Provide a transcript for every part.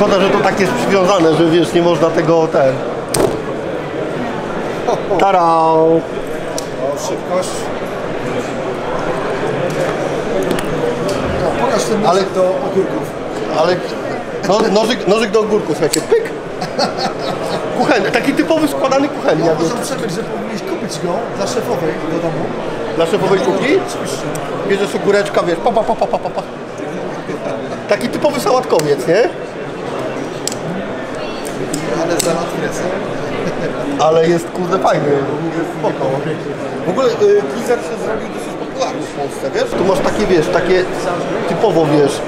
Szkoda, że to tak jest przywiązane, że wiesz, nie można tego ten. Tarał! O, szybkość. No, pokaż ten Ale- do ogórków. Ale no, nożyk, nożyk do ogórku, słuchajcie, pyk! Kuchenny, taki typowy składany kuchenny. Ja uważam, Przemek, że powinieneś kupić go dla szefowej do domu. Dla szefowej kuchni Oczywiście. bierzesz ogóreczka, wiesz, pa, pa, pa, pa, pa, pa. Taki typowy sałatkowiec, nie? Ale natwresem. Ale jest kurde fajny, jest spoko. W ogóle y, Blizzard się zrobił dosyć popularny w Polsce, wiesz? Tu masz takie, wiesz, takie typowo, wiesz,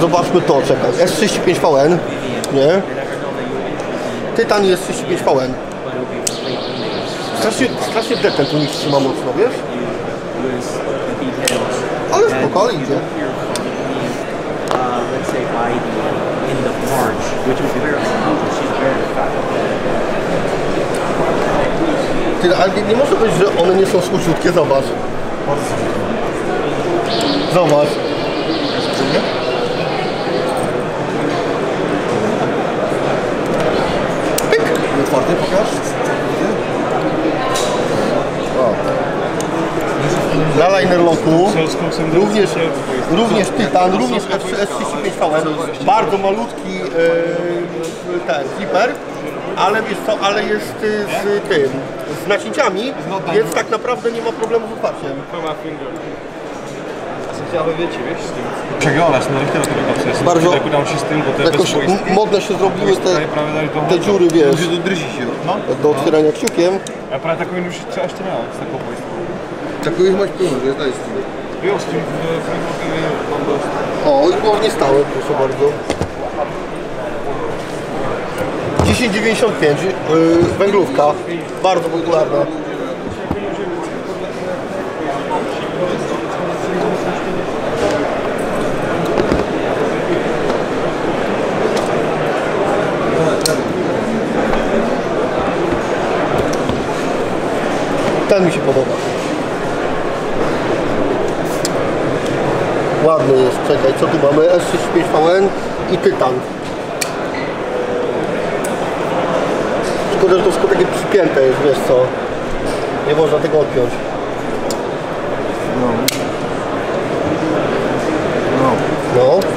zobaczmy to, czekaj, S35VN, nie? Tytan jest 35VN. Strasznie, strasznie deten tu nich trzyma mocno, wiesz? Ale spokojnie idzie. Ty, ale nie, nie może być, że one nie są słodziutkie, zobacz. Zobacz. Otwarty, pokaż. Na liner locku również, również Tytan, również S35VN, bardzo malutki e, ten zipper, ale wiesz co, ale jest y, z tym, z nacięciami, więc tak naprawdę nie ma problemu z otwarciem. Chciałby wiecie, wiesz, z tym. Przegiąlasz, no i tyle tego. Bardzo- Jak udał się z tym, bo te Jakoś modne się zrobiły te, te dziury, wiesz, Ludzie drży się. No. do otwierania kciukiem. Ja prawie taką już trzeba jeszcze miał z taką wojską. Taką ich masz pełno, że daj z tym. Był z tym w. O, już było nie stałe, proszę bardzo. 1095, yy, węglówka, bardzo popularna. Ten mi się podoba. Ładny jest, czekaj, co tu mamy? S35VN i Tytan. Szkoda, że to wszystko takie przypięte jest, wiesz co. Nie można tego odpiąć. No. Marzenia jak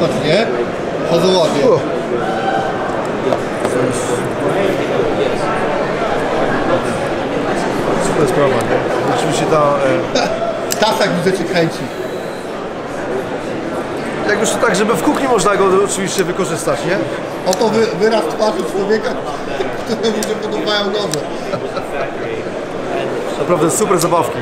chodzi, nie? Chodzą ładnie. Super sprawa, nie? Oczywiście ta... E, Stasak widzę cię kręci. jak już tak, żeby w kuchni można go oczywiście wykorzystać, nie? Oto wy, wyraz twarzy człowieka, któremu się podobają noże. Naprawdę super zabawki.